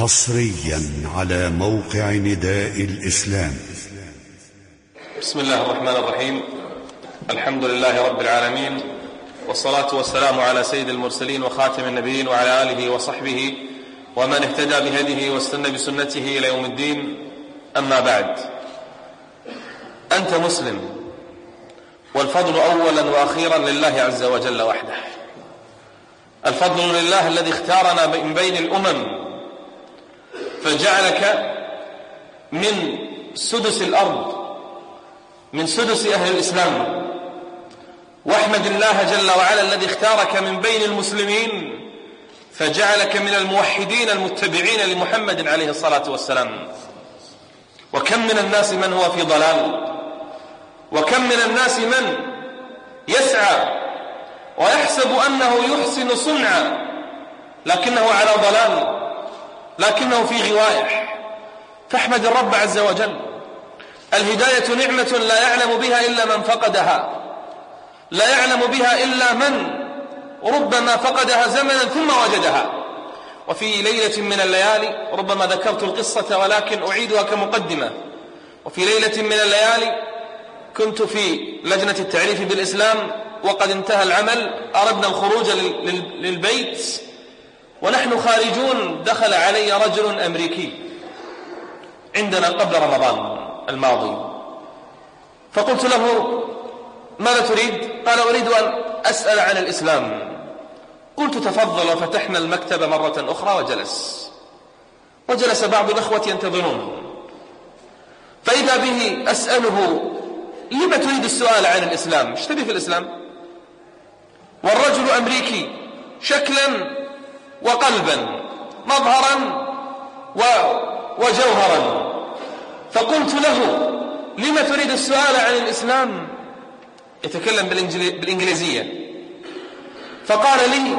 حصريا على موقع نداء الإسلام. بسم الله الرحمن الرحيم. الحمد لله رب العالمين والصلاة والسلام على سيد المرسلين وخاتم النبيين وعلى آله وصحبه ومن اهتدى بهديه واستنى بسنته إلى يوم الدين. أما بعد أنت مسلم والفضل أولا وأخيرا لله عز وجل وحده. الفضل لله الذي اختارنا من بين الأمم فجعلك من سدس الأرض من سدس أهل الإسلام. واحمد الله جل وعلا الذي اختارك من بين المسلمين فجعلك من الموحدين المتبعين لمحمد عليه الصلاة والسلام. وكم من الناس من هو في ضلال؟ وكم من الناس من يسعى ويحسب أنه يحسن صنعا لكنه على ضلال. لكنه في غوايح فاحمد الرب عز وجل. الهداية نعمة لا يعلم بها إلا من فقدها. لا يعلم بها إلا من ربما فقدها زمنا ثم وجدها. وفي ليلة من الليالي ربما ذكرت القصة ولكن أعيدها كمقدمة. وفي ليلة من الليالي كنت في لجنة التعريف بالإسلام وقد انتهى العمل. أردنا الخروج للبيت. ونحن خارجون دخل علي رجل أمريكي عندنا قبل رمضان الماضي. فقلت له ماذا تريد؟ قال أريد أن أسأل عن الإسلام. قلت تفضل. وفتحنا المكتب مرة أخرى وجلس. وجلس بعض الأخوة ينتظرون. فإذا به أسأله لما تريد السؤال عن الإسلام؟ إيش تبي في الإسلام؟ والرجل أمريكي شكلا وقلبا مظهرا وجوهرا. فقلت له لما تريد السؤال عن الإسلام؟ يتكلم بالإنجليزية. فقال لي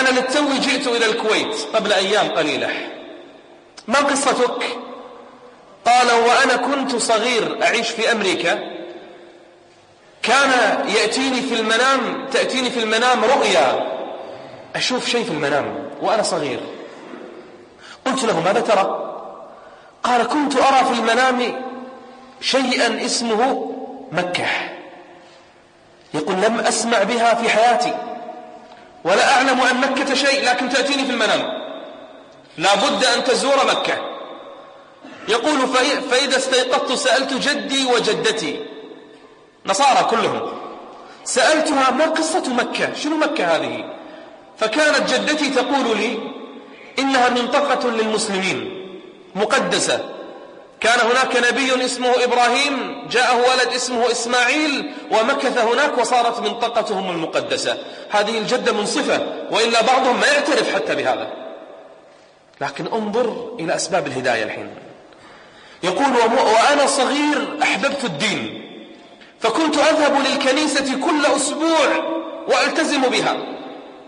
أنا للتو جئت إلى الكويت قبل أيام قليلة. ما قصتك؟ قال وأنا كنت صغير أعيش في أمريكا. كان يأتيني في المنام تأتيني في المنام رؤيا. أشوف شيء في المنام وأنا صغير. قلت له ماذا ترى؟ قال كنت أرى في المنام شيئا اسمه مكة يقول لم أسمع بها في حياتي ولا أعلم عن مكة شيء لكن تأتيني في المنام. لا بد أن تزور مكة. يقول فإذا استيقظت سألت جدي وجدتي. نصارى كلهم. سألتها ما قصة مكة؟ شنو مكة هذه؟ فكانت جدتي تقول لي إنها منطقة للمسلمين مقدسة. كان هناك نبي اسمه إبراهيم جاءه ولد اسمه إسماعيل ومكث هناك وصارت منطقتهم المقدسة. هذه الجدة منصفة وإلا بعضهم ما يعترف حتى بهذا. لكن انظر إلى أسباب الهداية الحين. يقول وأنا صغير أحببت الدين فكنت أذهب للكنيسة كل أسبوع وألتزم بها.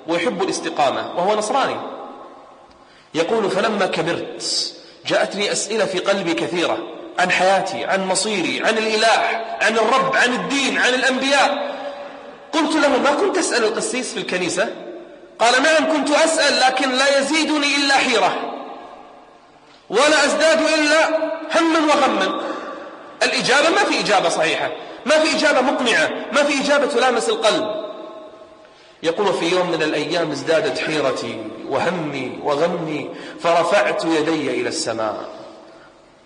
ويحب الاستقامة وهو نصراني. يقول فلما كبرت جاءتني أسئلة في قلبي كثيرة عن حياتي عن مصيري عن الإله عن الرب عن الدين عن الأنبياء. قلت له ما كنت أسأل القسيس في الكنيسة؟ قال نعم كنت أسأل لكن لا يزيدني إلا حيرة. ولا أزداد إلا هما وغما. الإجابة ما في إجابة صحيحة ما في إجابة مقنعة ما في إجابة تلامس القلب. يقول في يوم من الأيام ازدادت حيرتي وهمي وغمي فرفعت يدي إلى السماء.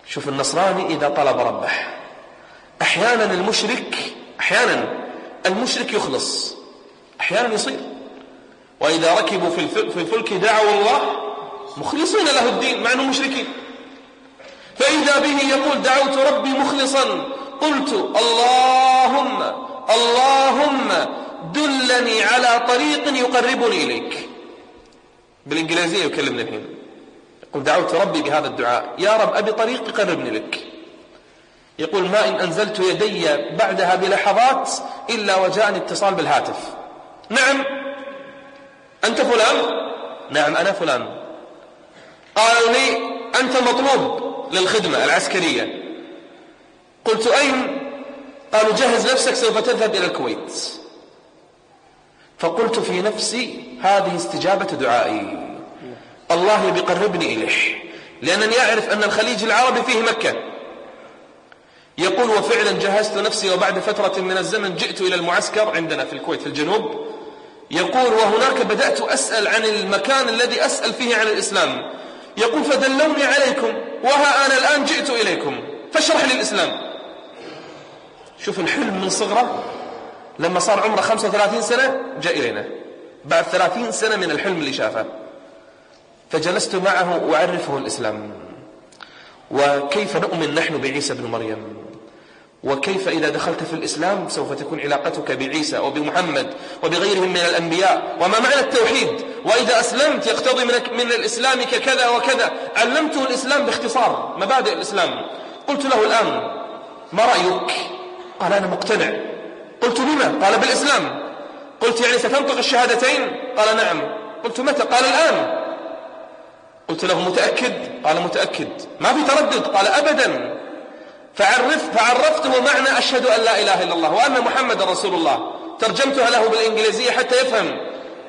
شوف النصراني إذا طلب ربه أحيانا المشرك أحيانا المشرك يخلص. أحيانا يصير. وإذا ركبوا في الفلك دعوا الله مخلصين له الدين مع أنهم مشركين. فإذا به يقول دعوت ربي مخلصا قلت اللهم اللهم دلني على طريق يقربني إليك. بالإنجليزية يكلمنا الحين. يقول دعوت ربي بهذا الدعاء. يا رب أبي طريق يقربني لك. يقول ما إن أنزلت يدي بعدها بلحظات إلا وجاءني اتصال بالهاتف. نعم. أنت فلان؟ نعم أنا فلان. قالوا لي أنت مطلوب للخدمة العسكرية. قلت أين؟ قالوا جهز نفسك سوف تذهب إلى الكويت. فقلت في نفسي هذه استجابة دعائي. الله بيقربني إليه لأنني أعرف أن الخليج العربي فيه مكة. يقول وفعلا جهزت نفسي وبعد فترة من الزمن جئت إلى المعسكر عندنا في الكويت في الجنوب. يقول وهناك بدأت أسأل عن المكان الذي أسأل فيه عن الإسلام. يقول فدلوني عليكم وها أنا الآن جئت إليكم فاشرح لي الإسلام. شوف الحلم من صغره. لما صار عمره 35 سنة جاء إلينا. بعد 30 سنة من الحلم اللي شافه. فجلست معه وأعرفه الإسلام. وكيف نؤمن نحن بعيسى بن مريم؟ وكيف إذا دخلت في الإسلام سوف تكون علاقتك بعيسى وبمحمد وبغيرهم من الأنبياء؟ وما معنى التوحيد؟ وإذا أسلمت يقتضي من الإسلام كذا وكذا. علمته الإسلام باختصار مبادئ الإسلام. قلت له الآن ما رأيك؟ قال أنا مقتنع. قلت لما؟ قال بالإسلام. قلت يعني ستنطق الشهادتين؟ قال نعم. قلت متى؟ قال الآن. قلت له متأكد؟ قال متأكد. ما في تردد. قال أبدا. فعرف فعرفته معنى أشهد أن لا إله إلا الله وأن محمد رسول الله. ترجمتها له بالإنجليزية حتى يفهم.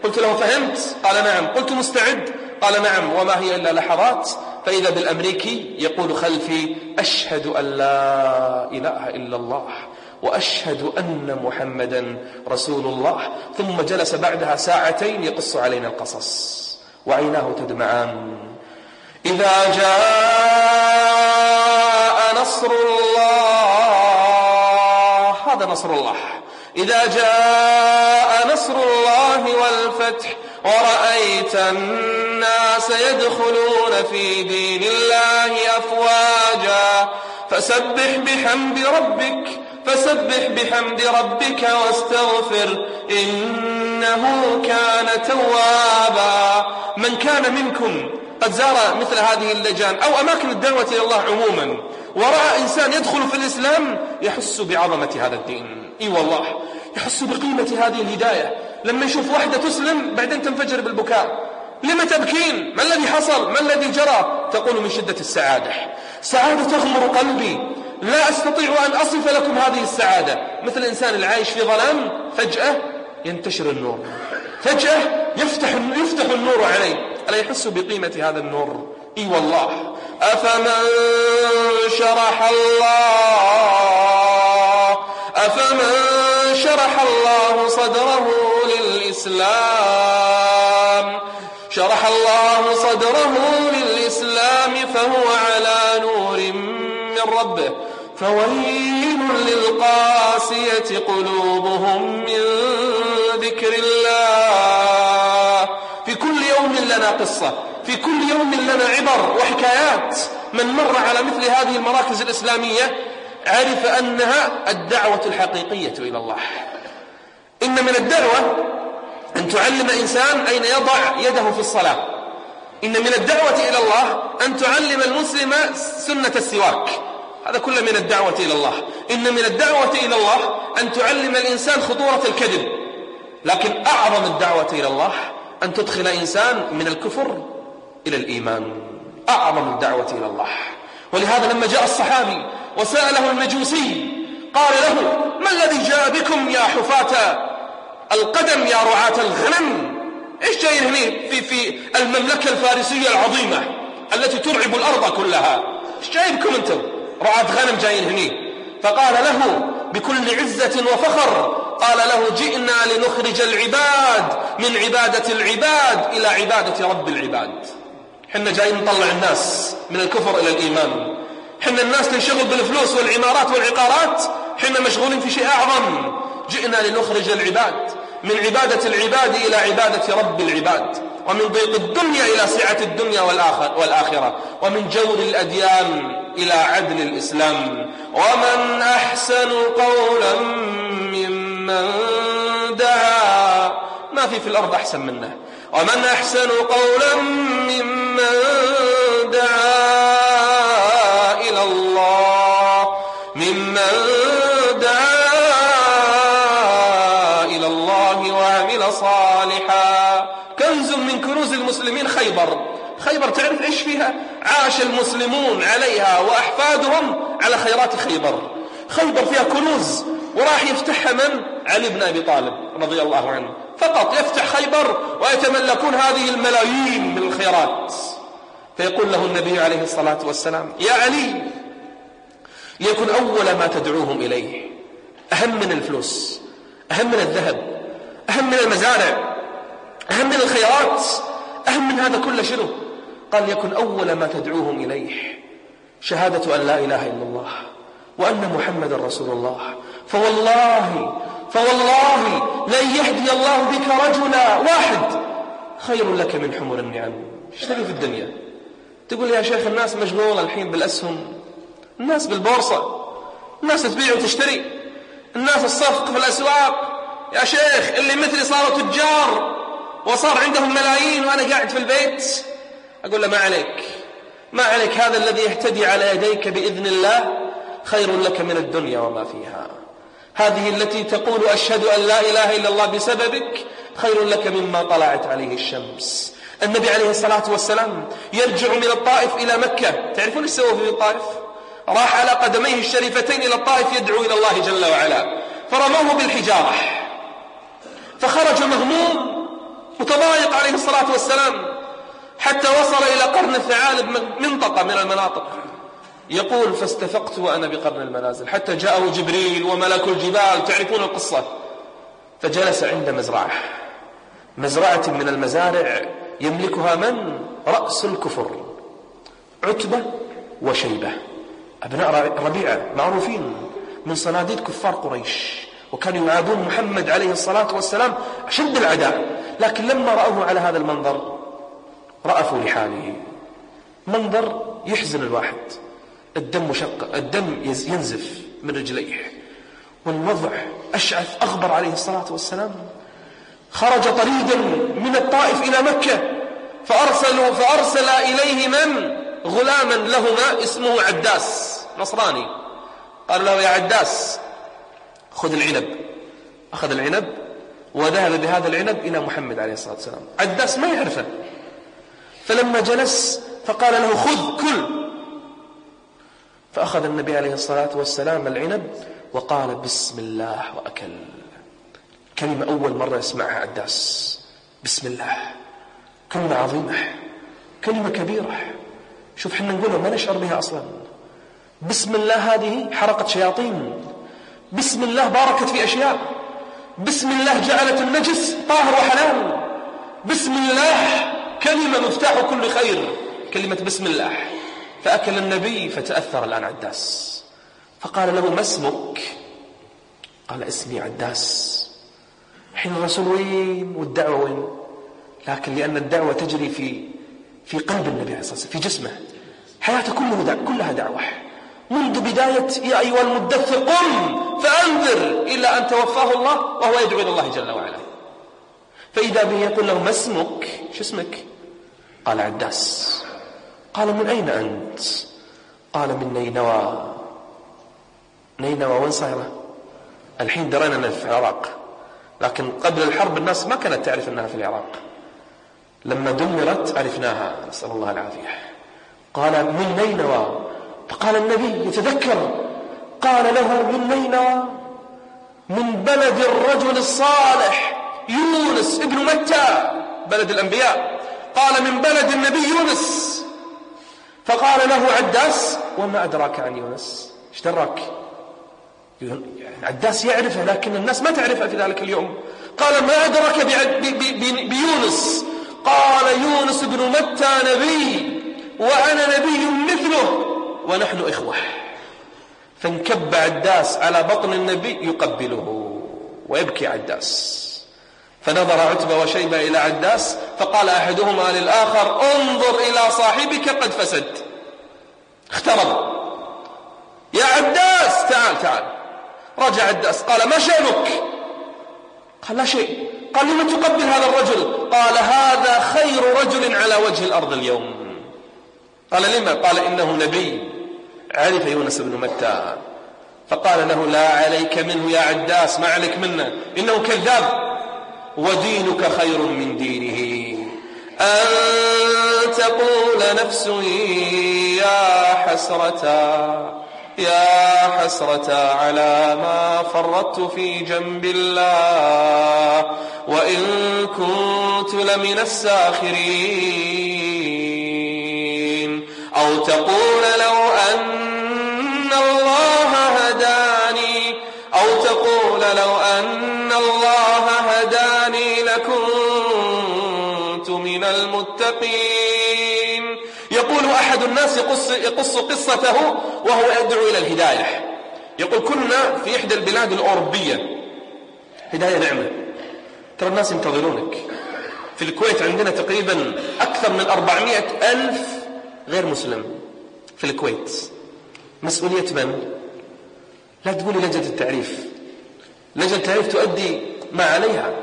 قلت له فهمت؟ قال نعم. قلت مستعد؟ قال نعم. وما هي إلا لحظات. فإذا بالأمريكي يقول خلفي أشهد أن لا إله إلا الله. وأشهد أن محمدا رسول الله. ثم جلس بعدها ساعتين يقص علينا القصص وعيناه تدمعان إذا جاء نصر الله هذا نصر الله. إذا جاء نصر الله والفتح ورأيت الناس يدخلون في دين الله أفواجا. فسبح بحمد ربك فسبح بحمد ربك واستغفر إنه كان توابا. من كان منكم قد زار مثل هذه اللجان أو أماكن الدعوة إلى الله عموما ورأى إنسان يدخل في الإسلام يحس بعظمة هذا الدين. إي والله يحس بقيمة هذه الهداية. لما يشوف واحدة تسلم بعدين تنفجر بالبكاء. لم تبكين؟ ما الذي حصل؟ ما الذي جرى؟ تقول من شدة السعادة. سعادة تغمر قلبي. لا أستطيع أن أصف لكم هذه السعادة. مثل الإنسان العايش في ظلام فجأة ينتشر النور. فجأة يفتح, يفتح النور عليه. ألا يحس بقيمة هذا النور؟ إي والله. أفمن شرح الله أفمن شرح الله صدره للإسلام. شرح الله صدره للإسلام فهو على نور من ربه. فويل للقاسية قلوبهم من ذكر الله. في كل يوم لنا قصة في كل يوم لنا عبر وحكايات. من مر على مثل هذه المراكز الإسلامية عرف أنها الدعوة الحقيقية إلى الله. إن من الدعوة أن تعلم إنسان أين يضع يده في الصلاة. إن من الدعوة إلى الله أن تعلم المسلم سنة السواك. هذا كله من الدعوة إلى الله. إن من الدعوة إلى الله أن تعلم الإنسان خطورة الكذب. لكن أعظم الدعوة إلى الله أن تدخل إنسان من الكفر إلى الإيمان. أعظم الدعوة إلى الله. ولهذا لما جاء الصحابي وسأله المجوسي قال له ما الذي جاء بكم يا حفاة القدم يا رعاة الغنم؟ إيش جايين هنا في في المملكة الفارسية العظيمة التي ترعب الأرض كلها؟ إيش جايبكم أنتم؟ رعاة غنم جايين هني. فقال له بكل عزة وفخر قال له جئنا لنخرج العباد من عبادة العباد إلى عبادة رب العباد. حنا جايين نطلع الناس من الكفر إلى الإيمان. حنا الناس تنشغل بالفلوس والعمارات والعقارات. حنا مشغولين في شيء أعظم. جئنا لنخرج العباد من عبادة العباد إلى عبادة رب العباد. ومن ضيق الدنيا إلى سعة الدنيا والآخرة. ومن جور الأديان إلى عدل الإسلام. ومن أحسن قولا ممن دعا. ما في في الأرض أحسن منه. ومن أحسن قولا ممن دعا إلى الله. ممن دعا إلى الله وعمل صالحا. كنز من كنوز المسلمين خيبر. خيبر تعرف إيش فيها؟ عاش المسلمون عليها وأحفادهم على خيرات خيبر. خيبر فيها كنوز وراح يفتحها من؟ علي بن أبي طالب رضي الله عنه. فقط يفتح خيبر ويتملكون هذه الملايين من الخيرات. فيقول له النبي عليه الصلاة والسلام يا علي ليكن أول ما تدعوهم إليه. أهم من الفلوس أهم من الذهب أهم من المزارع أهم من الخيرات أهم من هذا كله شنو؟ قال ليكن أول ما تدعوهم إليه شهادة أن لا إله إلا الله وأن محمد رسول الله. فوالله فوالله لن يهدي الله بك رجلا واحد. خير لك من حمر النعم. إيش تبي في الدنيا. تقول يا شيخ الناس مشغولة الحين بالأسهم الناس بالبورصة الناس تبيع وتشتري الناس الصفق في الأسواق. يا شيخ اللي مثلي صاروا تجار وصار عندهم ملايين وأنا قاعد في البيت. أقول له ما عليك. ما عليك هذا الذي يهتدي على يديك بإذن الله. خير لك من الدنيا وما فيها. هذه التي تقول أشهد أن لا إله إلا الله بسببك خير لك مما طلعت عليه الشمس. النبي عليه الصلاة والسلام يرجع من الطائف إلى مكة. تعرفون إيش في الطائف؟ راح على قدميه الشريفتين إلى الطائف يدعو إلى الله جل وعلا. فرموه بالحجارة. فخرج مهموم متضايق عليه الصلاة والسلام. حتى وصل إلى قرن الثعالب منطقة من المناطق. يقول فاستفقت وأنا بقرن المنازل. حتى جاءه جبريل وملك الجبال تعرفون القصة. فجلس عند مزرعة. مزرعة من المزارع يملكها من؟ رأس الكفر. عتبة وشيبة. أبناء ربيعة معروفين من صناديد كفار قريش. وكانوا يعادون محمد عليه الصلاة والسلام أشد العداء. لكن لما رأوه على هذا المنظر رأفوا لحاله. منظر يحزن الواحد. الدم مشق الدم ينزف من رجليه. والوضع أشعث أخبر عليه الصلاة والسلام. خرج طريدا من الطائف إلى مكة فأرسلوا فأرسل إليه من؟ غلاما لهما اسمه عداس نصراني. قال له يا عداس خذ العنب. أخذ العنب وذهب بهذا العنب إلى محمد عليه الصلاة والسلام. عداس ما يعرفه. فلما جلس فقال له خذ كل. فأخذ النبي عليه الصلاة والسلام العنب وقال بسم الله وأكل. كلمة أول مرة يسمعها عداس بسم الله. كلمة عظيمة. كلمة كبيرة. شوف حنا نقولها ما نشعر بها أصلا. بسم الله هذه حرقت شياطين. بسم الله باركت في أشياء. بسم الله جعلت النجس طاهر وحلال. بسم الله كلمة مفتاح كل خير كلمة بسم الله. فأكل النبي فتأثر الآن عداس. فقال له ما اسمك؟ قال اسمي عداس. حين الرسول وين؟ والدعوة وين؟ لكن لأن الدعوة تجري في في قلب النبي عليه الصلاة والسلام في جسمه. حياته كله دع كلها دعوة. منذ بداية يا أيها المدثر قم فأنذر إلى أن توفاه الله وهو يدعو إلى الله جل وعلا. فإذا به يقول له ما اسمك؟ شو اسمك؟ قال عداس. قال من أين أنت؟ قال من نينوى. نينوى وين صايرة الحين درينا أنها في العراق. لكن قبل الحرب الناس ما كانت تعرف أنها في العراق. لما دمرت عرفناها. نسأل الله العافية. قال من نينوى؟ فقال النبي يتذكر. قال له من نينوى؟ من بلد الرجل الصالح يونس ابن متى بلد الأنبياء. قال من بلد النبي يونس. فقال له عداس وما أدراك عن يونس؟ إيش دراك؟ عداس يعرفه لكن الناس ما تعرفه في ذلك اليوم. قال ما أدرك بيونس؟ قال يونس بن متى نبي؟ وأنا نبي مثله ونحن إخوة. فانكب عداس على بطن النبي يقبله ويبكي عداس. فنظر عتبة وشيبة إلى عداس فقال أحدهما للآخر انظر إلى صاحبك قد فسد. اخترب. يا عداس تعال تعال. رجع عداس قال ما شأنك؟ قال لا شيء. قال لما تقبل هذا الرجل؟ قال هذا خير رجل على وجه الأرض اليوم. قال لما؟ قال إنه نبي. عرف يونس بن متى؟ فقال له لا عليك منه يا عداس ما عليك منه؟ إنه كذاب. ودينك خير من دينه. أن تقول نفس يا حسرة يا حسرة على ما فرطت في جنب الله. وإن كنت لمن الساخرين. أو تقول لو أن الله هداني. أو تقول لو أن الله لكنت من المتقين. يقول أحد الناس يقص, يقص قصته وهو يدعو إلى الهداية. يقول كنا في إحدى البلاد الأوروبية. هداية نعمة. ترى الناس ينتظرونك. في الكويت عندنا تقريبا أكثر من أربعمائة ألف غير مسلم. في الكويت. مسؤولية من؟ لا تقولي لجنة التعريف. لجنة التعريف تؤدي ما عليها.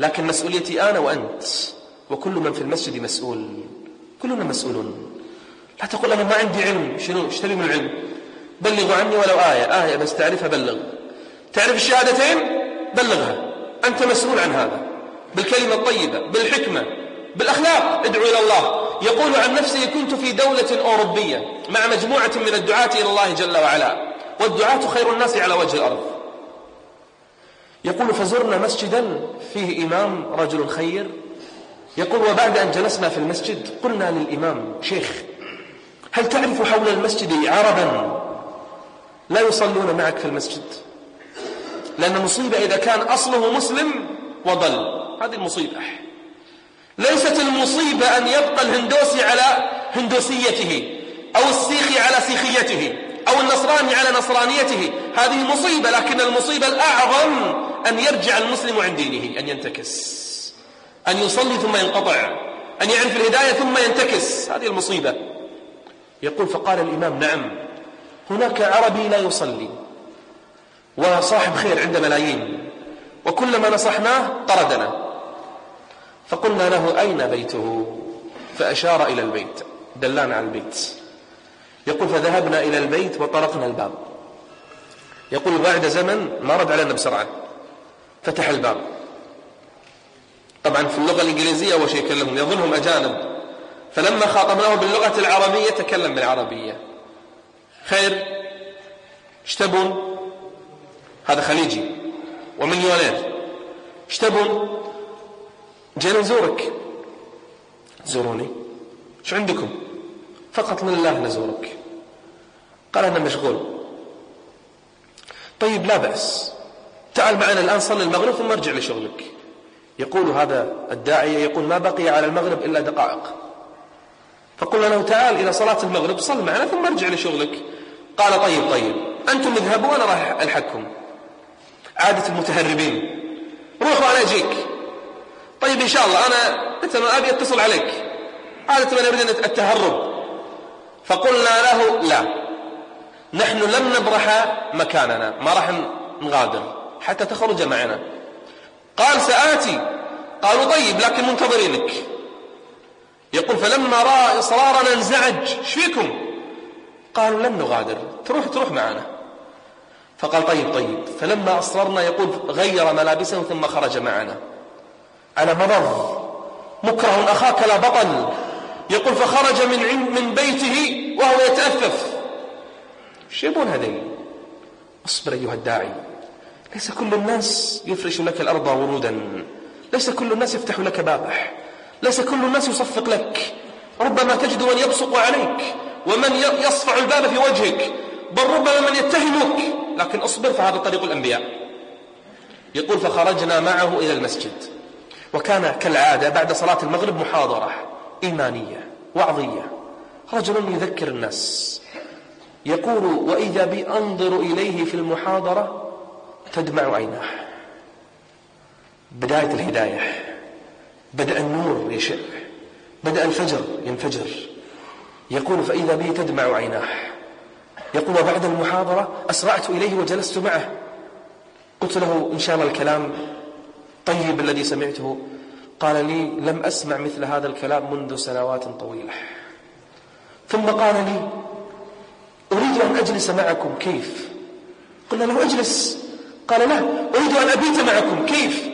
لكن مسؤوليتي أنا وأنت وكل من في المسجد مسؤول. كلنا مسؤولون. لا تقول أنا ما عندي علم شنو؟ اشتري من العلم. بلغوا عني ولو آية. آية بس تعرفها بلغ. تعرف الشهادتين؟ بلغها. أنت مسؤول عن هذا. بالكلمة الطيبة بالحكمة بالأخلاق. ادعو إلى الله. يقول عن نفسه كنت في دولة أوروبية مع مجموعة من الدعاة إلى الله جل وعلا. والدعاة خير الناس على وجه الأرض. يقول فزرنا مسجدا فيه إمام رجل خير يقول وبعد أن جلسنا في المسجد قلنا للإمام شيخ هل تعرف حول المسجد عربا لا يصلون معك في المسجد؟ لأن مصيبة إذا كان أصله مسلم وضل. هذه المصيبة. ليست المصيبة أن يبقى الهندوسي على هندوسيته أو السيخي على سيخيته أو النصراني على نصرانيته. هذه مصيبة لكن المصيبة الأعظم أن يرجع المسلم عن دينه أن ينتكس. أن يصلي ثم ينقطع. أن يعرف الهداية ثم ينتكس. هذه المصيبة. يقول فقال الإمام نعم. هناك عربي لا يصلي. وصاحب خير عنده ملايين. وكلما نصحناه طردنا. فقلنا له أين بيته؟ فأشار إلى البيت. دلانا على البيت. يقول فذهبنا إلى البيت وطرقنا الباب. يقول بعد زمن ما رد علينا بسرعة فتح الباب. طبعا في اللغة الإنجليزية أول شيء يكلمهم يظنهم أجانب. فلما خاطبناه باللغة العربية تكلم بالعربية. خير إيش تبون؟ هذا خليجي. ومليونير إيش تبون؟ جينا نزورك. زوروني. إيش عندكم؟ فقط لله نزورك. قال أنا مشغول. طيب لا بأس. تعال معنا الآن صلي المغرب ثم ارجع لشغلك. يقول هذا الداعية يقول ما بقي على المغرب إلا دقائق. فقلنا له تعال إلى صلاة المغرب صل معنا ثم ارجع لشغلك. قال طيب طيب أنتم اذهبوا وأنا راح ألحقكم. عادة المتهربين روح وأنا أجيك. طيب إن شاء الله أنا مثلا أبي أتصل عليك. عادة من يريد التهرب. فقلنا له لا نحن لم نبرح مكاننا ما راح نغادر. حتى تخرج معنا. قال سآتي. قالوا طيب لكن منتظرينك يقول فلما رأى إصرارنا انزعج. إيش فيكم؟ قالوا لن نغادر. تروح تروح معنا. فقال طيب طيب. فلما أصررنا يقول غير ملابسه ثم خرج معنا. على مرض مكره أخاك لا بطل. يقول فخرج من من بيته وهو يتأفف. إيش يبون هذين اصبر أيها الداعي. ليس كل الناس يفرش لك الأرض ورودا. ليس كل الناس يفتح لك بابه ليس كل الناس يصفق لك. ربما تجد من يبصق عليك ومن يصفع الباب في وجهك. بل ربما من يتهمك. لكن اصبر فهذا طريق الأنبياء. يقول فخرجنا معه إلى المسجد. وكان كالعادة بعد صلاة المغرب محاضرة إيمانية وعظية. رجل يذكر الناس. يقول وإذا بي أنظر إليه في المحاضرة تدمع عيناه. بداية الهداية. بدأ النور يشع. بدأ الفجر ينفجر. يقول فإذا بي تدمع عيناه. يقول وبعد المحاضرة أسرعت إليه وجلست معه. قلت له إن شاء الله الكلام طيب الذي سمعته. قال لي لم أسمع مثل هذا الكلام منذ سنوات طويلة. ثم قال لي أريد أن أجلس معكم. كيف؟ قلنا له أجلس. قال لا أريد أن أبيت معكم. كيف؟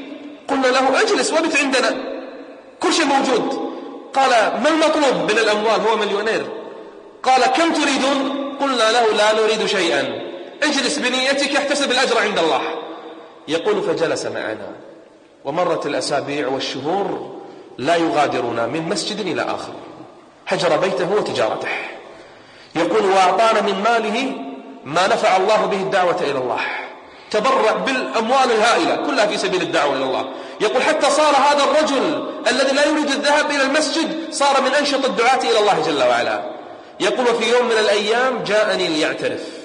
قلنا له أجلس وابت عندنا. كل شيء موجود. قال ما المطلوب من الأموال؟ هو مليونير. قال كم تريدون؟ قلنا له لا نريد شيئا. اجلس بنيتك احتسب الأجر عند الله. يقول فجلس معنا. ومرت الأسابيع والشهور لا يغادرنا من مسجد إلى آخر. هجر بيته وتجارته. يقول وأعطانا من ماله ما نفع الله به الدعوة إلى الله. تبرع بالأموال الهائلة كلها في سبيل الدعوة إلى الله. يقول حتى صار هذا الرجل الذي لا يريد الذهاب إلى المسجد صار من أنشط الدعاة إلى الله جل وعلا. يقول في يوم من الأيام جاءني ليعترف.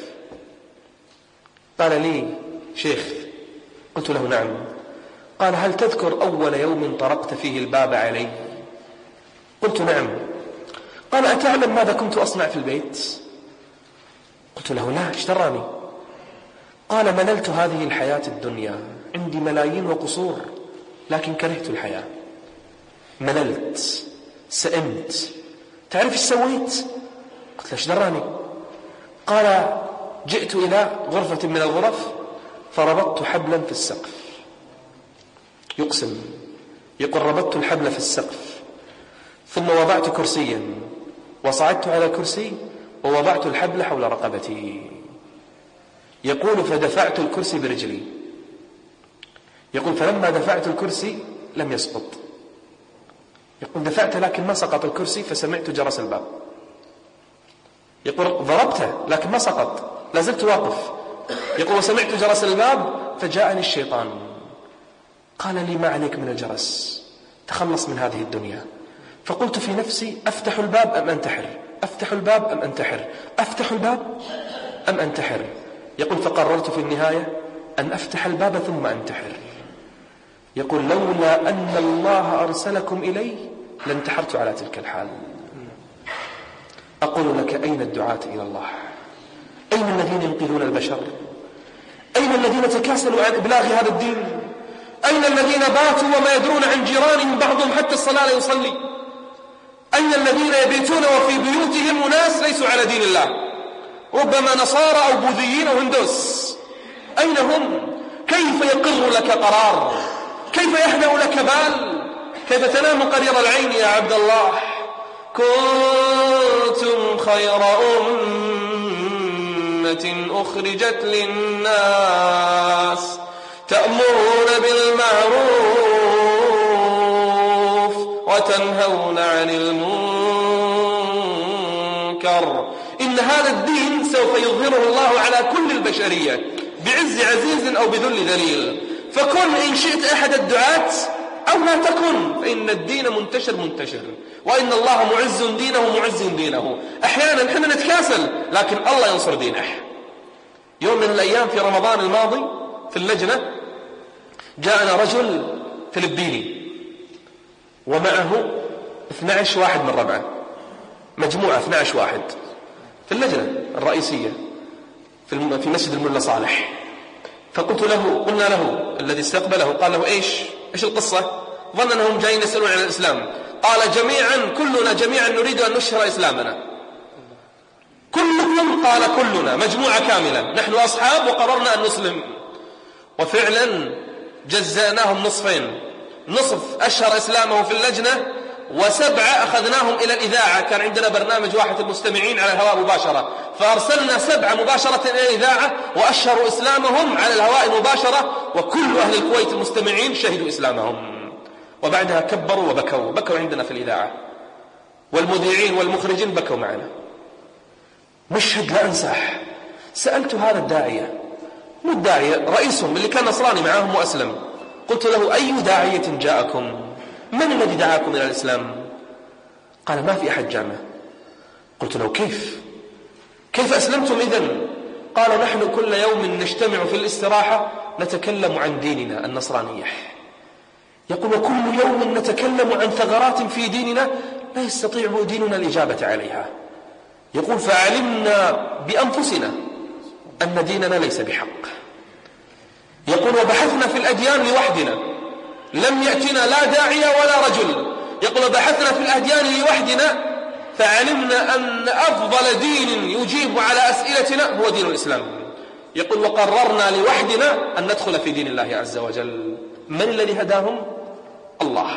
قال لي شيخ قلت له نعم. قال هل تذكر أول يوم طرقت فيه الباب علي؟ قلت نعم. قال أتعلم ماذا كنت أصنع في البيت؟ قلت له لا إيش دراني؟ قال مللت هذه الحياة الدنيا عندي ملايين وقصور لكن كرهت الحياة. مللت سئمت. تعرف إيش سويت؟ قلت له إيش دراني؟ قال جئت إلى غرفة من الغرف فربطت حبلا في السقف. يقسم يقول ربطت الحبل في السقف ثم وضعت كرسيا وصعدت على كرسي ووضعت الحبل حول رقبتي. يقول فدفعت الكرسي برجلي. يقول فلما دفعت الكرسي لم يسقط. يقول دفعت لكن ما سقط الكرسي فسمعت جرس الباب. يقول ضربته لكن ما سقط. لا زلت واقف. يقول وسمعت جرس الباب فجاءني الشيطان. قال لي ما عليك من الجرس؟ تخلص من هذه الدنيا. فقلت في نفسي أفتح الباب أم أنتحر؟ أفتح الباب أم أنتحر؟ أفتح الباب أم أنتحر؟ يقول فقررت في النهاية أن أفتح الباب ثم أنتحر. يقول لولا أن الله أرسلكم إلي لانتحرت على تلك الحال. أقول لك أين الدعاة إلى الله؟ أين الذين ينقذون البشر؟ أين الذين تكاسلوا عن إبلاغ هذا الدين؟ أين الذين باتوا وما يدرون عن جيرانهم بعضهم حتى الصلاة لا يصلي؟ أين الذين يبيتون وفي بيوتهم ناس ليسوا على دين الله؟ ربما نصارى أو بوذيين أو هندوس. أين هم؟ كيف يقر لك قرار؟ كيف يهدأ لك بال كيف تنام قرير العين يا عبد الله؟ كنتم خير أمة أخرجت للناس تأمرون بالمعروف وتنهون عن المنكر. إن هذا الدين سوف يظهره الله على كل البشرية بعز عزيز أو بذل ذليل. فكن إن شئت أحد الدعاة أو لا تكن فإن الدين منتشر منتشر. وإن الله معز دينه معز دينه. أحيانا إحنا نتكاسل لكن الله ينصر دينه. يوم من الأيام في رمضان الماضي في اللجنة جاءنا رجل فلبيني ومعه 12 واحد من ربعه. مجموعة 12 واحد. في اللجنة الرئيسية في في مسجد الملا صالح. فقلت له قلنا له الذي استقبله قال له إيش؟ إيش القصة؟ ظن أنهم جايين يسألون عن الإسلام. قال جميعا كلنا جميعا نريد أن نشهر إسلامنا. كلكم قال كلنا مجموعة كاملة نحن أصحاب وقررنا أن نسلم. وفعلا جزأناهم نصفين. نصف أشهر إسلامه في اللجنة وسبعة أخذناهم إلى الإذاعة. كان عندنا برنامج واحد المستمعين على الهواء مباشرة. فأرسلنا سبعة مباشرة إلى الإذاعة وأشهروا إسلامهم على الهواء مباشرة وكل أهل الكويت المستمعين شهدوا إسلامهم. وبعدها كبروا وبكوا. بكوا عندنا في الإذاعة. والمذيعين والمخرجين بكوا معنا. مشهد لا أنساه. سألت هذا الداعية. مو الداعية؟ رئيسهم اللي كان نصراني معاهم وأسلم. قلت له أي داعية جاءكم؟ من الذي دعاكم إلى الإسلام؟ قال ما في أحد جامع. قلت له كيف؟ كيف أسلمتم إذن؟ قال نحن كل يوم نجتمع في الاستراحة نتكلم عن ديننا النصرانية. يقول وكل يوم نتكلم عن ثغرات في ديننا لا يستطيع ديننا الإجابة عليها. يقول فعلمنا بأنفسنا أن ديننا ليس بحق. يقول وبحثنا في الأديان لوحدنا لم يأتنا لا داعية ولا رجل. يقول بحثنا في الأديان لوحدنا فعلمنا أن أفضل دين يجيب على أسئلتنا هو دين الإسلام. يقول وقررنا لوحدنا أن ندخل في دين الله عز وجل. من الذي هداهم؟ الله.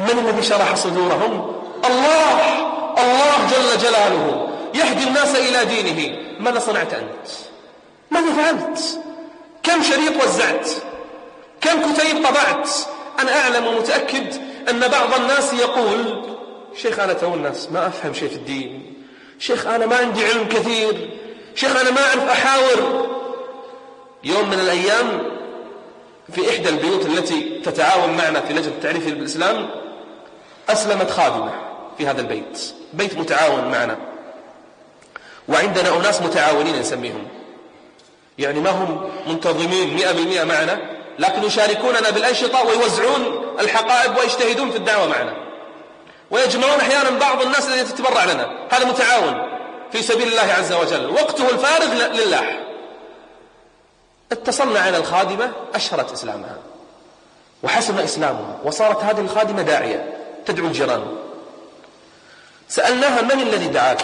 من الذي شرح صدورهم؟ الله. الله جل جلاله. يهدي الناس إلى دينه. ماذا صنعت أنت؟ ماذا فعلت؟ كم شريط وزعت؟ كم كتيب طبعت؟ أنا أعلم ومتأكد أن بعض الناس يقول شيخ أنا تو الناس ما أفهم شيء في الدين. شيخ أنا ما عندي علم كثير. شيخ أنا ما أعرف أحاور. يوم من الأيام في إحدى البيوت التي تتعاون معنا في لجنة التعريف بالإسلام أسلمت خادمة في هذا البيت. بيت متعاون معنا. وعندنا أناس متعاونين نسميهم. يعني ما هم منتظمين مئة بالمئة معنا. لكن يشاركوننا بالأنشطة ويوزعون الحقائب ويجتهدون في الدعوة معنا. ويجمعون أحيانا بعض الناس الذين تتبرع لنا. هذا متعاون في سبيل الله عز وجل. وقته الفارغ لله. اتصلنا على الخادمة أشهرت إسلامها. وحسن إسلامها. وصارت هذه الخادمة داعية. تدعو الجيران. سألناها من الذي دعاك؟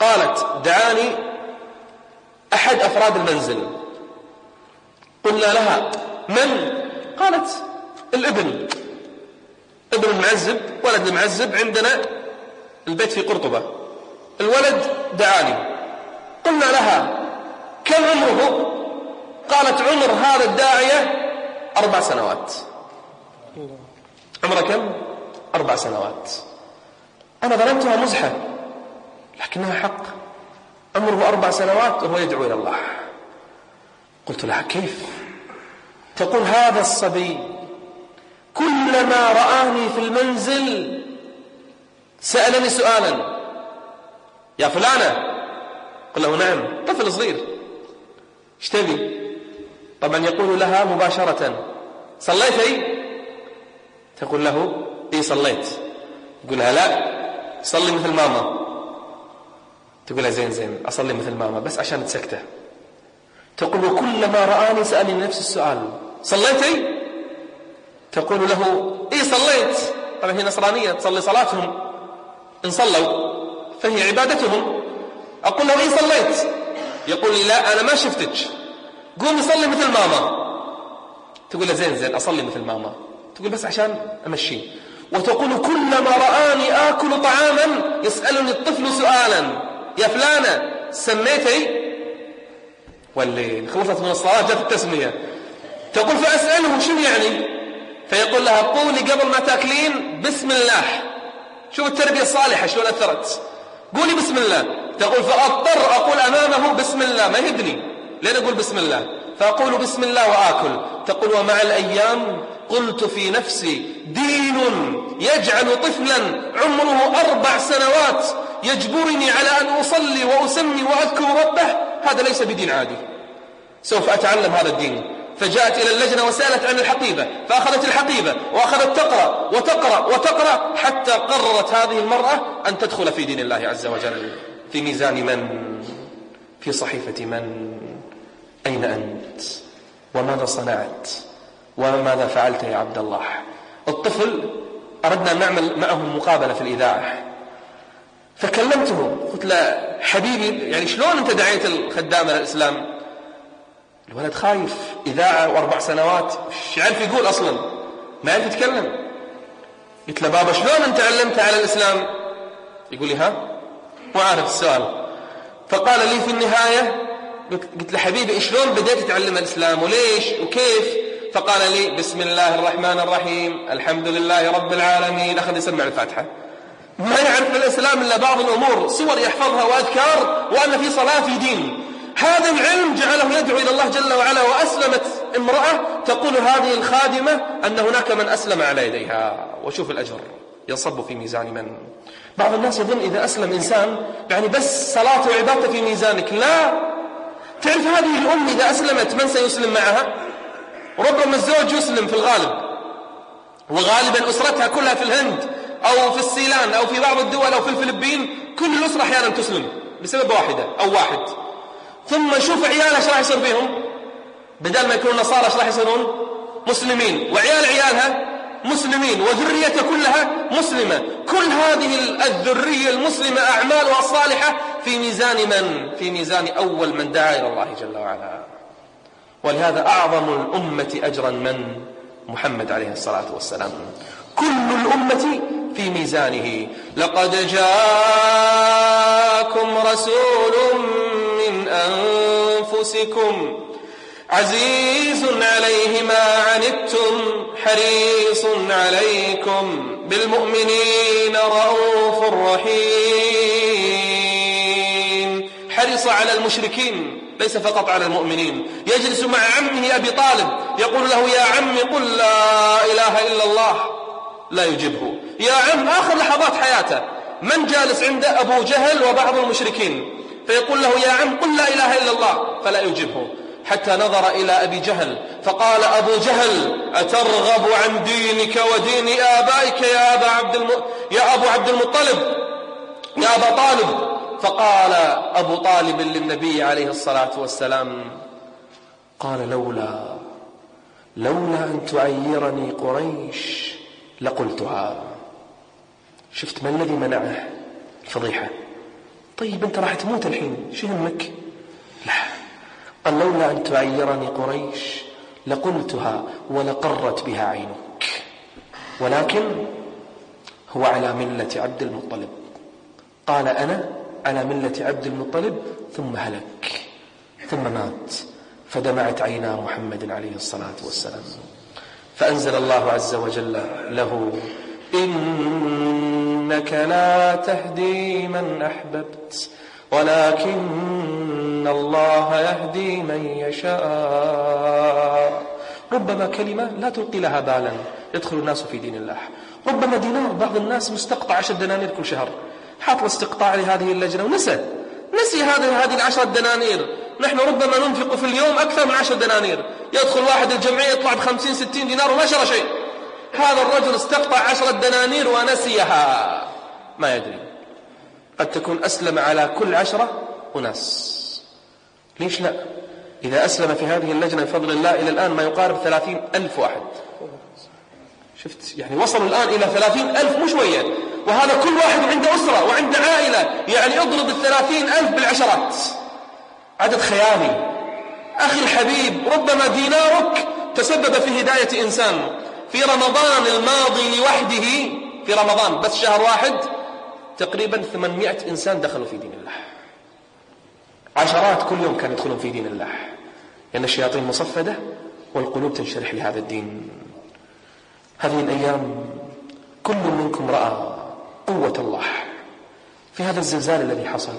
قالت دعاني أحد أفراد المنزل. قلنا لها من؟ قالت الابن. ابن المعزب ولد المعزب عندنا البيت في قرطبة. الولد دعاني. قلنا لها كم عمره؟ قالت عمر هذا الداعية أربع سنوات. عمره كم؟ أربع سنوات. أنا ظننتها مزحة لكنها حق. عمره أربع سنوات وهو يدعو إلى الله. قلت لها كيف؟ تقول هذا الصبي كلما رآني في المنزل سألني سؤالا يا فلانة؟ قل له نعم طفل صغير. إيش تبي؟ طبعا يقول لها مباشرة صليتي تقول له إي صليت. يقول لها لا صلي مثل ماما. تقول لها زين زين أصلي مثل ماما بس عشان تسكته. تقول وكلما رآني سألني نفس السؤال. صليتي؟ تقول له إي صليت. طبعا هي نصرانية تصلي صلاتهم. إن صلوا فهي عبادتهم. أقول له إي صليت. يقول لي لا أنا ما شفتك. قومي صلي مثل ماما. تقول له زين زين أصلي مثل ماما. تقول بس عشان أمشي. وتقول كلما رآني آكل طعاما يسألني الطفل سؤالا. يا فلانة سميتي؟ والليل خلصت من الصلاة جاءت التسمية. تقول فأسأله شو يعني؟ فيقول لها قولي قبل ما تأكلين بسم الله. شوف التربية الصالحة شلون أثرت. قولي بسم الله. تقول فأضطر أقول أمامه بسم الله. ما يهدني. لين أقول بسم الله؟ فأقول بسم الله وآكل. تقول ومع الأيام قلت في نفسي دين يجعل طفلا عمره أربع سنوات يجبرني على أن أصلي وأسمي وأذكر ربه هذا ليس بدين عادي. سوف أتعلم هذا الدين. فجاءت إلى اللجنة وسألت عن الحقيبة فأخذت الحقيبة وأخذت تقرأ وتقرأ وتقرأ حتى قررت هذه المرأة أن تدخل في دين الله عز وجل. في ميزان من؟ في صحيفة من؟ أين أنت؟ وماذا صنعت؟ وماذا فعلت يا عبد الله؟ الطفل أردنا أن نعمل معه مقابلة في الإذاعة. فكلمته قلت له حبيبي يعني شلون أنت دعيت الخدام الإسلام؟ الولد خايف إذاعة وأربع سنوات إيش يعرف يقول أصلا ما يعرف يتكلم. قلت له بابا شلون أنت علمت على الإسلام؟ يقول لي ها مو عارف السؤال. فقال لي في النهاية قلت له حبيبي شلون بديت تتعلم الإسلام وليش وكيف؟ فقال لي بسم الله الرحمن الرحيم الحمد لله رب العالمين. أخذ يسمع الفاتحة. ما يعرف الإسلام إلا بعض الأمور صور يحفظها وأذكار وأن في صلاة في دين. هذا العلم جعله يدعو إلى الله جل وعلا وأسلمت امرأة تقول هذه الخادمة أن هناك من أسلم على يديها. وشوف الأجر ينصب في ميزان من. بعض الناس يظن إذا أسلم إنسان يعني بس صلاة وعبادته في ميزانك لا. تعرف هذه الأم إذا أسلمت من سيسلم معها؟ ربما الزوج يسلم في الغالب. وغالبا أسرتها كلها في الهند. أو في السيلان أو في بعض الدول أو في الفلبين كل الأسرة أحيانا تسلم بسبب واحدة أو واحد. ثم شوف عيالها إيش راح يصير فيهم. بدل ما يكونوا نصارى إيش راح يصيرون؟ مسلمين. وعيال عيالها مسلمين. وذريتها كلها مسلمة. كل هذه الذرية المسلمة أعمالها الصالحة في ميزان من؟ في ميزان أول من دعا إلى الله جل وعلا. ولهذا أعظم الأمة أجرا من؟ محمد عليه الصلاة والسلام. كل الأمة في ميزانه. لقد جاءكم رسول من أنفسكم عزيز عليه ما عنتم حريص عليكم بالمؤمنين رؤوف رحيم. حرص على المشركين ليس فقط على المؤمنين. يجلس مع عمه أبي طالب يقول له يا عم قل لا إله إلا الله. لا يجبه يا عم آخر لحظات حياته. من جالس عنده؟ أبو جهل وبعض المشركين. فيقول له يا عم قل لا إله إلا الله. فلا يجبه حتى نظر إلى أبي جهل. فقال أبو جهل أترغب عن دينك ودين آبائك يا أبا عبد الم... يا أبو عبد المطلب؟ يا أبا طالب؟ فقال أبو طالب للنبي عليه الصلاة والسلام قال لولا لولا أن تعيرني قريش لقلتها شفت ما الذي منعه؟ الفضيحة طيب أنت راح تموت الحين شو يهمك لا. قال لولا أن تعيرني قريش لقلتها ولقرت بها عينك. ولكن هو على ملة عبد المطلب. قال أنا على ملة عبد المطلب ثم هلك ثم مات فدمعت عينا محمد عليه الصلاة والسلام. فأنزل الله عز وجل له إنك لا تهدي من أحببت ولكن الله يهدي من يشاء. ربما كلمة لا تلقي لها بالا يدخل الناس في دين الله. ربما دينار بعض الناس مستقطع عشر دنانير كل شهر. حاط استقطاع لهذه اللجنة ونسى نسي هذه هذه العشرة دنانير. نحن ربما ننفق في اليوم أكثر من عشر دنانير. يدخل واحد الجمعية يطلع بخمسين ستين دينار وما شرى شيء. هذا الرجل استقطع عشرة دنانير ونسيها. ما يدري. قد تكون أسلم على كل عشرة أناس. ليش لا؟ إذا أسلم في هذه اللجنة بفضل الله إلى الآن ما يقارب ثلاثين ألف واحد. شفت؟ يعني وصلوا الآن إلى ثلاثين ألف مو شوية وهذا كل واحد عنده أسرة وعنده عائلة. يعني اضرب الثلاثين ألف بالعشرات. عدد خيالي. أخي الحبيب ربما دينارك تسبب في هداية إنسان. في رمضان الماضي لوحده في رمضان بس شهر واحد تقريبا 800 إنسان دخلوا في دين الله. عشرات كل يوم كانوا يدخلون في دين الله. لأن الشياطين مصفدة والقلوب تنشرح لهذا الدين. هذه الأيام كل منكم رأى قوة الله في هذا الزلزال الذي حصل.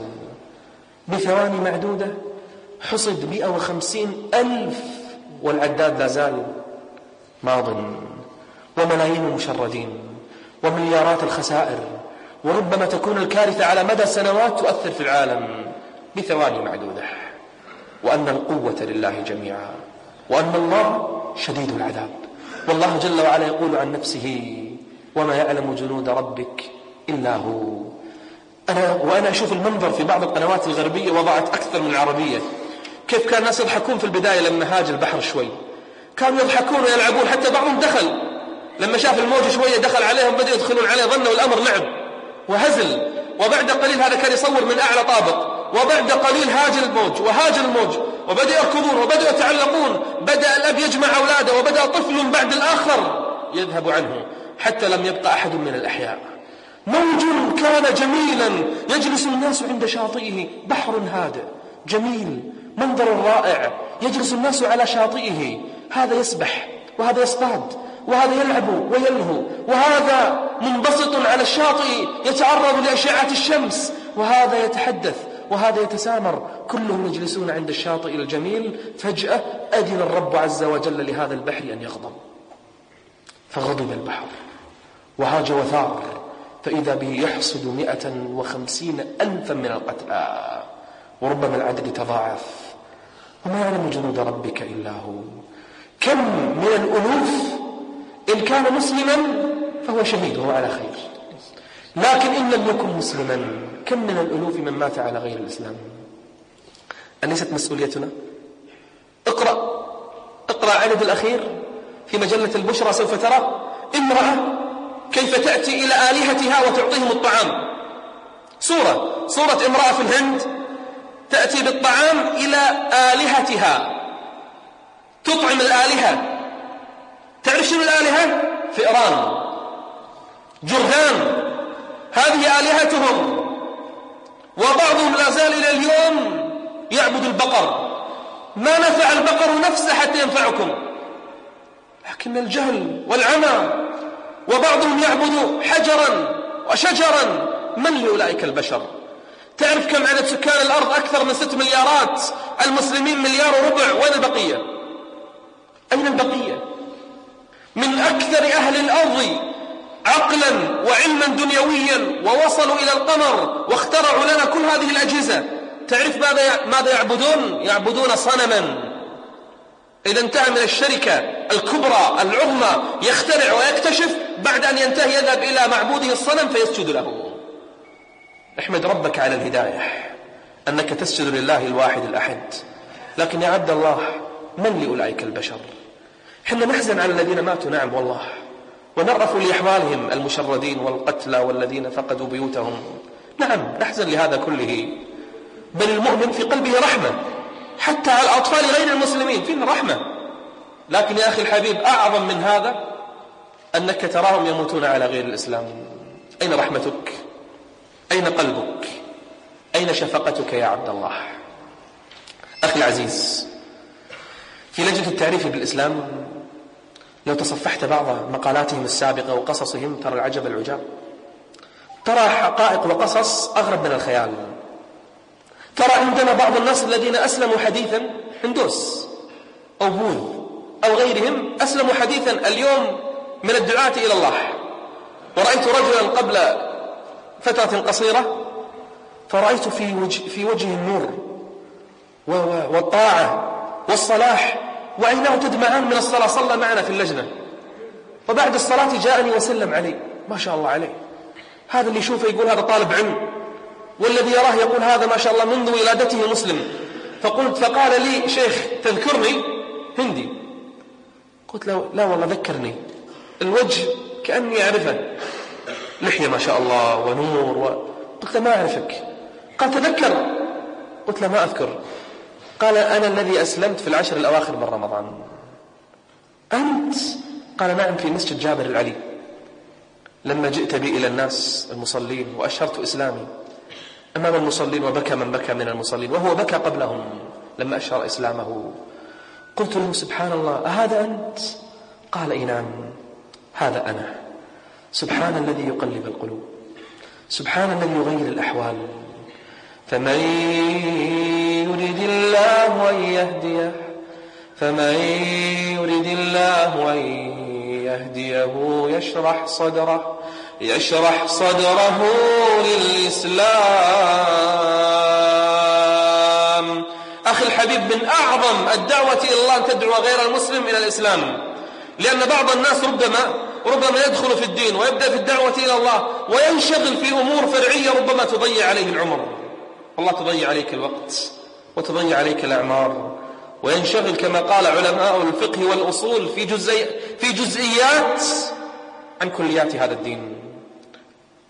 بثواني معدودة حصد 150 ألف والعداد لا زال ماض وملايين المشردين ومليارات الخسائر وربما تكون الكارثة على مدى سنوات تؤثر في العالم بثواني معدودة. وأن القوة لله جميعا وأن الله شديد العذاب. والله جل وعلا يقول عن نفسه وما يعلم جنود ربك إلا هو. أنا وأنا أشوف المنظر في بعض القنوات الغربية وضعت أكثر من العربية. كيف كان الناس يضحكون في البداية لما هاج البحر شوي. كانوا يضحكون ويلعبون حتى بعضهم دخل. لما شاف الموج شوية دخل عليهم بدأوا يدخلون عليه ظنوا الأمر لعب وهزل. وبعد قليل هذا كان يصور من أعلى طابق. وبعد قليل هاج الموج وهاج الموج. وبدأوا يركضون وبدأوا يتعلقون. بدأ الأب يجمع أولاده وبدأ طفل بعد الآخر يذهب عنه حتى لم يبقى أحد من الأحياء. موج كان جميلا يجلس الناس عند شاطئه. بحر هادئ جميل منظر رائع. يجلس الناس على شاطئه. هذا يسبح وهذا يصطاد وهذا يلعب ويلهو. وهذا منبسط على الشاطئ يتعرض لأشعة الشمس. وهذا يتحدث وهذا يتسامر. كلهم يجلسون عند الشاطئ الجميل. فجأة أذن الرب عز وجل لهذا البحر أن يغضب. فغضب البحر. وهاج وثار. فإذا به يحصد مئة وخمسين ألفا من القتلى وربما العدد يتضاعف وما يعلم جنود ربك إلا هو. كم من الألوف إن كان مسلما فهو شهيد وهو على خير. لكن إن لم يكن مسلما كم من الألوف من مات على غير الإسلام؟ أليست مسؤوليتنا؟ اقرأ. اقرأ عدد الأخير في مجلة البشرى سوف ترى. امرأة كيف تأتي إلى آلهتها وتعطيهم الطعام. صورة صورة امرأة في الهند تأتي بالطعام إلى آلهتها. تطعم الآلهة. تعرف شنو الآلهة؟ فئران. جرذان هذه آلهتهم. وبعضهم لا زال إلى اليوم يعبد البقر. ما نفع البقر نفسه حتى ينفعكم. لكن الجهل والعمى وبعضهم يعبد حجرا وشجرا. من لأولئك البشر؟ تعرف كم عدد سكان الأرض؟ أكثر من ست مليارات. المسلمين مليار وربع. وين البقية؟ أين البقية؟ من أكثر أهل الأرض عقلا وعلما دنيويا ووصلوا إلى القمر واخترعوا لنا كل هذه الأجهزة. تعرف ماذا يعبدون؟ يعبدون صنما. إذا انتهى من الشركة الكبرى العظمى يخترع ويكتشف بعد أن ينتهي يذهب إلى معبوده الصنم فيسجد له. احمد ربك على الهداية أنك تسجد لله الواحد الأحد. لكن يا عبد الله من لأولئك البشر؟ حنا نحزن على الذين ماتوا نعم والله. ونرف لأحوالهم المشردين والقتلى والذين فقدوا بيوتهم. نعم نحزن لهذا كله. بل المؤمن في قلبه رحمة. حتى على الأطفال غير المسلمين. فيه رحمة. لكن يا أخي الحبيب أعظم من هذا أنك تراهم يموتون على غير الإسلام. أين رحمتك؟ أين قلبك؟ أين شفقتك يا عبد الله؟ أخي العزيز في لجنة التعريف بالإسلام لو تصفحت بعض مقالاتهم السابقة وقصصهم ترى العجب العجاب. ترى حقائق وقصص أغرب من الخيال. ترى عندنا بعض الناس الذين أسلموا حديثا هندوس أو بوذ أو غيرهم أسلموا حديثا اليوم من الدعاة إلى الله. ورأيت رجلا قبل فترة قصيرة فرأيت في وجه في وجهه النور والطاعة والصلاح وعيناه تدمعان من الصلاة صلى معنا في اللجنة. وبعد الصلاة جاءني وسلم علي ما شاء الله عليه. هذا اللي يشوفه يقول هذا طالب علم. والذي يراه يقول هذا ما شاء الله منذ ولادته مسلم. فقلت فقال لي شيخ تذكرني؟ هندي. قلت له لا والله ذكرني. الوجه كأني أعرفه. لحية ما شاء الله ونور و... قلت له ما أعرفك. قال تذكر. قلت له ما أذكر. قال أنا الذي أسلمت في العشر الأواخر من رمضان. أنت؟ قال نعم في مسجد جابر العلي. لما جئت بي إلى الناس المصلين وأشرت إسلامي. أمام المصلين وبكى من بكى من المصلين وهو بكى قبلهم لما أشهر إسلامه. قلت له سبحان الله أهذا أنت؟ قال إي نعم هذا أنا. سبحان الذي يقلب القلوب سبحان الذي يغير الأحوال. فمن يرد الله أن يهديه فمن يرد الله أن يهديه يشرح صدره يشرح صدره للإسلام. أخي الحبيب من أعظم الدعوة إلى الله أن تدعو غير المسلم إلى الإسلام. لأن بعض الناس ربما ربما يدخل في الدين ويبدأ في الدعوة إلى الله وينشغل في أمور فرعية ربما تضيع عليه العمر. والله تضيع عليك الوقت وتضيع عليك الأعمار. وينشغل كما قال علماء الفقه والأصول في, جزئي في جزئيات عن كليات هذا الدين.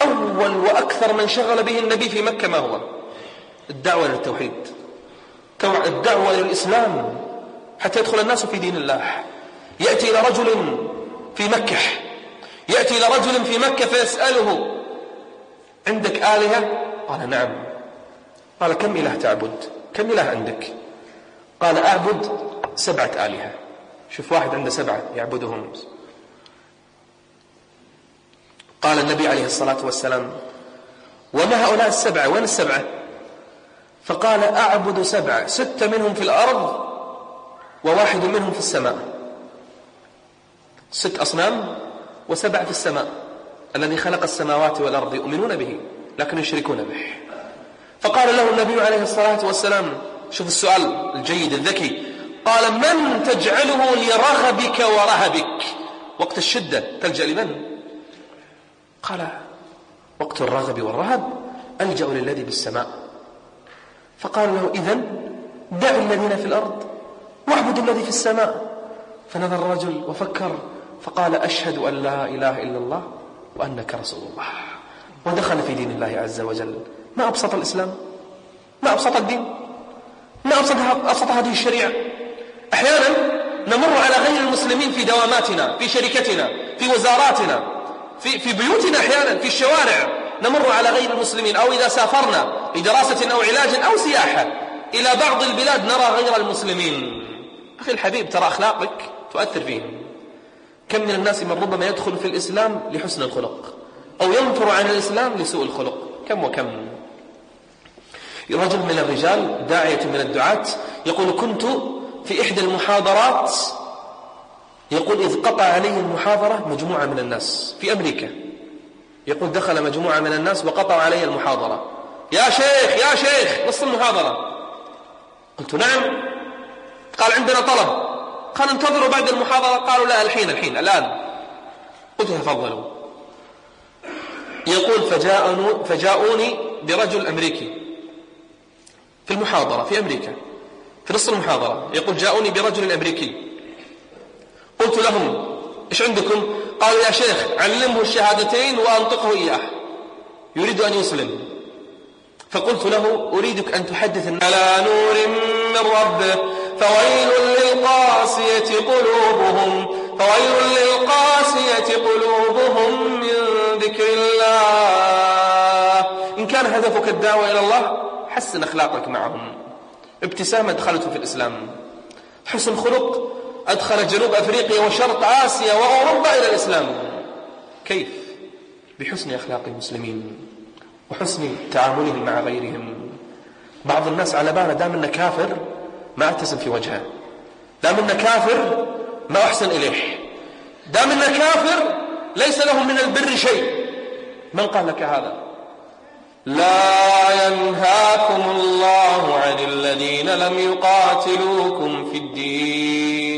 أول وأكثر من شغل به النبي في مكة ما هو؟ الدعوة للتوحيد الدعوة للإسلام حتى يدخل الناس في دين الله. يأتي إلى رجل في مكة. يأتي إلى رجل في مكة فيسأله عندك آلهة؟ قال نعم. قال كم إله تعبد؟ كم إله عندك؟ قال أعبد سبعة آلهة. شوف واحد عنده سبعة يعبدهم. قال النبي عليه الصلاة والسلام وما هؤلاء السبعة؟ وين السبعة؟ فقال أعبد سبعة ستة منهم في الأرض وواحد منهم في السماء. ست أصنام وسبعة في السماء الذي خلق السماوات والأرض يؤمنون به لكن يشركون به. فقال له النبي عليه الصلاة والسلام شوف السؤال الجيد الذكي قال من تجعله لرغبك ورهبك؟ وقت الشدة تلجأ لمن؟ قال وقت الرغب والرهب ألجأ للذي بالسماء. فقال له إذن دع الذين في الأرض واعبد الذي في السماء. فنظر الرجل وفكر فقال أشهد أن لا إله إلا الله وأنك رسول الله. ودخل في دين الله عز وجل. ما أبسط الإسلام؟ ما أبسط الدين؟ ما أبسط, أبسط هذه الشريعة؟ أحيانا نمر على غير المسلمين في دواماتنا في شركتنا في وزاراتنا. في, في بيوتنا أحيانا في الشوارع نمر على غير المسلمين أو إذا سافرنا لدراسة أو علاج أو سياحة إلى بعض البلاد نرى غير المسلمين. أخي الحبيب ترى أخلاقك تؤثر فيهم كم من الناس من ربما يدخل في الإسلام لحسن الخلق أو ينفر عن الإسلام لسوء الخلق. كم وكم. رجل من الرجال داعية من الدعاة يقول كنت في إحدى المحاضرات يقول إذ قطع علي المحاضرة مجموعة من الناس في أمريكا. يقول دخل مجموعة من الناس وقطعوا علي المحاضرة. يا شيخ يا شيخ نص المحاضرة. قلت نعم. قال عندنا طلب. قال انتظروا بعد المحاضرة. قالوا لا الحين الحين الآن. قلت تفضلوا يقول فجاءوني برجل أمريكي. في المحاضرة في أمريكا. في نص المحاضرة. يقول جاءوني برجل أمريكي. قلت لهم إيش عندكم؟ قالوا يا شيخ علمه الشهادتين وأنطقه إياه. يريد أن يسلم. فقلت له أريدك أن تحدث على نور من ربه فويل للقاسية قلوبهم. فويل للقاسية قلوبهم من ذكر الله. إن كان هدفك الدعوة إلى الله حسن أخلاقك معهم. ابتسامة دخلته في الإسلام. حسن خلق أدخل جنوب أفريقيا وشرق آسيا وأوروبا إلى الإسلام. كيف؟ بحسن أخلاق المسلمين وحسن تعاملهم مع غيرهم. بعض الناس على باله دام إنه كافر ما أبتسم في وجهه. دام إنه كافر ما أحسن إليه. دام إنه كافر ليس له من البر شيء. من قال لك هذا؟ لا ينهاكم الله عن الذين لم يقاتلوكم في الدين.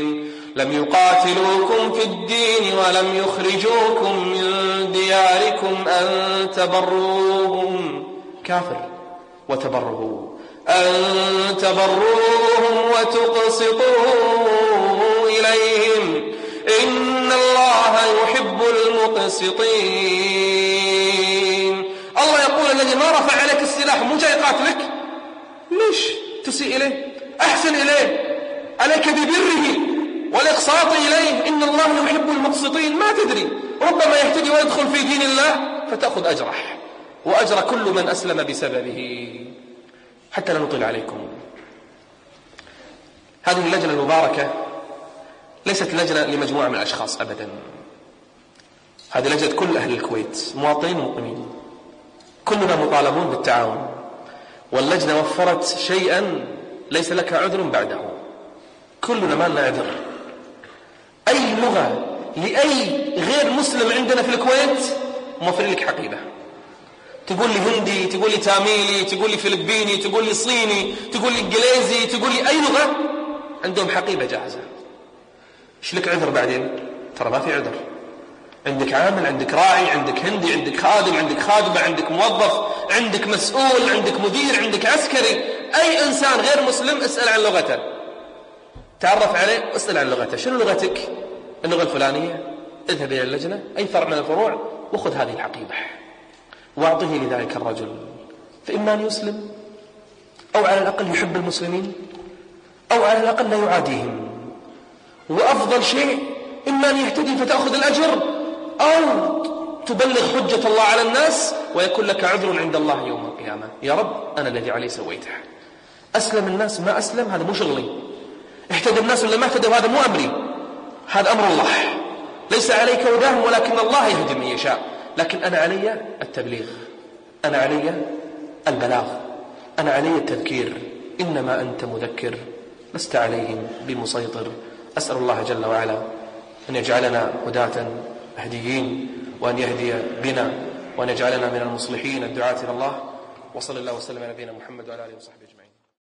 لم يقاتلوكم في الدين ولم يخرجوكم من دياركم أن تبروهم. كافر. وتبره أن تبروهم وتقسطوا إليهم. إن الله يحب المقسطين. الله يقول الذي ما رفع عليك السلاح مو جاي يقاتلك؟ ليش؟ تسيء إليه. أحسن إليه. عليك ببره. والإقساط إليه. إن الله يحب المقسطين. ما تدري. ربما يهتدي ويدخل في دين الله فتأخذ أجره. وأجر كل من أسلم بسببه. حتى لا نطيل عليكم. هذه اللجنة المباركة ليست لجنة لمجموعة من الأشخاص أبدا. هذه لجنة كل أهل الكويت مواطنين مقيمين كلنا مطالبون بالتعاون. واللجنة وفرت شيئا ليس لك عذر بعده. كلنا ما لنا عذر. أي لغة لأي غير مسلم عندنا في الكويت موفرين لك حقيبة تقول لي هندي تقول لي تاميلي تقول لي فلبيني تقول لي صيني تقول لي إنجليزي تقول لي أي لغة عندهم حقيبة جاهزة. إيش لك عذر بعدين؟ ترى ما في عذر. عندك عامل عندك راعي عندك هندي عندك خادم عندك خادمة عندك موظف عندك مسؤول عندك مدير عندك عسكري. أي إنسان غير مسلم اسأل عن لغته. تعرف عليه واسأل عن لغته. شنو لغتك؟ اللغة الفلانية. اذهب إلى اللجنة. أي فرع من الفروع؟ وخذ هذه الحقيبة. وأعطه لذلك الرجل. فإما أن يسلم أو على الأقل يحب المسلمين أو على الأقل لا يعاديهم. وأفضل شيء إما أن يهتدي فتأخذ الأجر أو تبلغ حجة الله على الناس ويكون لك عذر عند الله يوم القيامة. يا رب أنا الذي علي سويته. أسلم الناس ما أسلم هذا مو شغلي. اهتدى الناس ولا ما اهتدوا؟ هذا مو أمري. هذا أمر الله. ليس عليك هداهم ولكن الله يهدي من يشاء. لكن أنا علي التبليغ. أنا علي البلاغ. أنا علي التذكير. إنما أنت مذكر. لست عليهم بمسيطر. أسأل الله جل وعلا أن يجعلنا هداة مهديين وأن يهدي بنا وأن يجعلنا من المصلحين. الدعاة إلى الله. وصلى الله وسلم على نبينا محمد وعلى آله وصحبه.